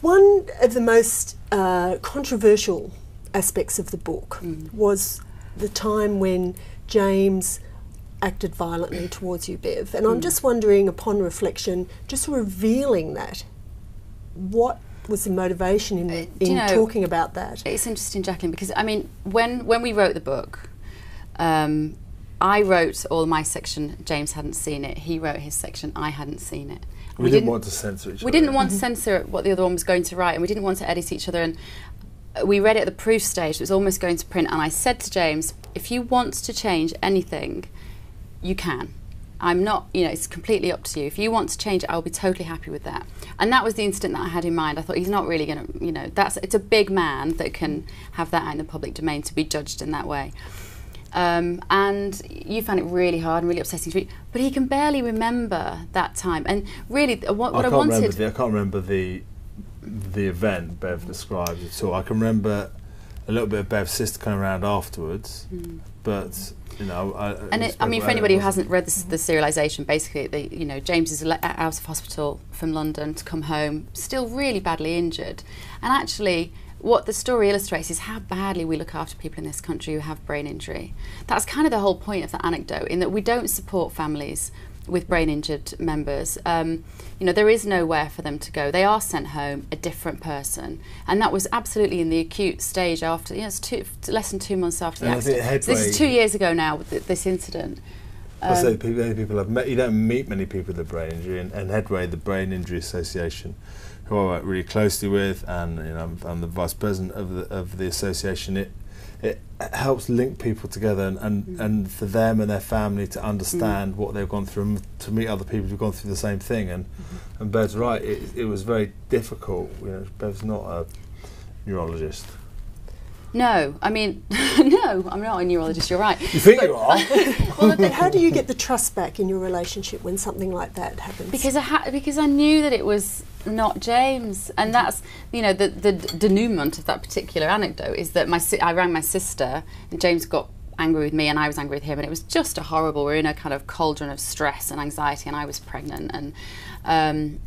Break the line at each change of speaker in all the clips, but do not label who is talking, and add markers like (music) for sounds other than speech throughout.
One of the most uh, controversial aspects of the book
Mm.
was the time when James acted violently (clears throat) towards you, Bev. And
Mm.
I'm just wondering, upon reflection, just revealing that, what was the motivation in,
Uh,
in
you know-
talking about that?
It's interesting, Jacqueline, because I mean, when when we wrote the book, um, I wrote all my section. James hadn't seen it. He wrote his section. I hadn't seen it.
We, didn't, want to censor each
we
other.
didn't want to censor what the other one was going to write, and we didn't want to edit each other. And we read it at the proof stage; it was almost going to print. And I said to James, "If you want to change anything, you can. I'm not, you know, it's completely up to you. If you want to change it, I'll be totally happy with that." And that was the incident that I had in mind. I thought he's not really going to, you know, that's it's a big man that can have that out in the public domain to be judged in that way. Um, and you found it really hard and really upsetting to read. But he can barely remember that time. And really, what, what
I
I, wanted.
the I can't remember the the event Bev describes at all. I can remember a little bit of Bev's sister coming around afterwards, but you know, I.
And it, I mean, for anybody who hasn't read the, the serialisation, basically, the, you know, James is out of hospital from London to come home, still really badly injured. And actually, what the story illustrates is how badly we look after people in this country who have brain injury. That's kind of the whole point of the anecdote, in that we don't support families with brain injured members. Um, you know, there is nowhere for them to go. They are sent home a different person. And that was absolutely in the acute stage after, you know, it's two, less than two months after the
And I
accident. So this is two years ago now, th- this incident. Um,
people, many people have met, you don't meet many people with a brain injury, and, and Headway, the Brain Injury Association, who I work really closely with, and you know, I'm, I'm the vice president of the of the association. It it helps link people together, and and,
Mm.
and for them and their family to understand what they've gone through, and to meet other people who've gone through the same thing. And
Mm-hmm.
and Bev's right, it, it was very difficult. You know, Bev's not a neurologist.
No, I mean, (laughs) no, I'm not a neurologist, you're right.
You think you are? (laughs)
well, but how do you get the trust back in your relationship when something like that happens?
Because I, ha- because I knew that it was not James. And that's, you know, the, the denouement of that particular anecdote is that my si- I rang my sister and James got angry with me and I was angry with him and it was just a horrible, we we're in a kind of cauldron of stress and anxiety and I was pregnant and um,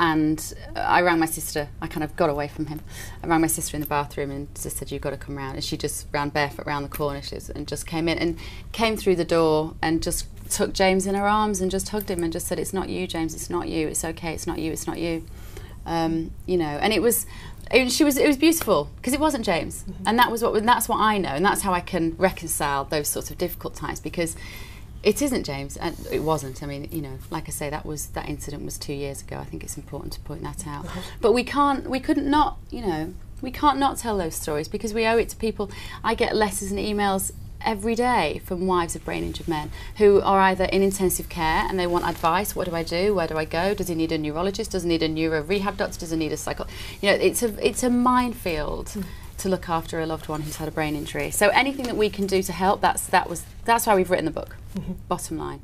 and I rang my sister. I kind of got away from him. I rang my sister in the bathroom and just said, "You've got to come round." And she just ran barefoot round the corner and just came in and came through the door and just took James in her arms and just hugged him and just said, "It's not you, James. It's not you. It's okay. It's not you. It's not you." Um, you know, and it was. And she was. It was beautiful because it wasn't James, and that was what. And that's what I know, and that's how I can reconcile those sorts of difficult times because it isn't James, and it wasn't. I mean, you know, like I say, that was that incident was two years ago. I think it's important to point that out. But we can't, we couldn't not, you know, we can't not tell those stories because we owe it to people. I get letters and emails every day from wives of brain injured men who are either in intensive care and they want advice. What do I do? Where do I go? Does he need a neurologist? Does he need a neuro rehab doctor? Does he need a psycho? You know, it's a it's a minefield hmm. To look after a loved one who's had a brain injury. So anything that we can do to help, that's that was that's why we've written the book. Mm-hmm. Bottom line.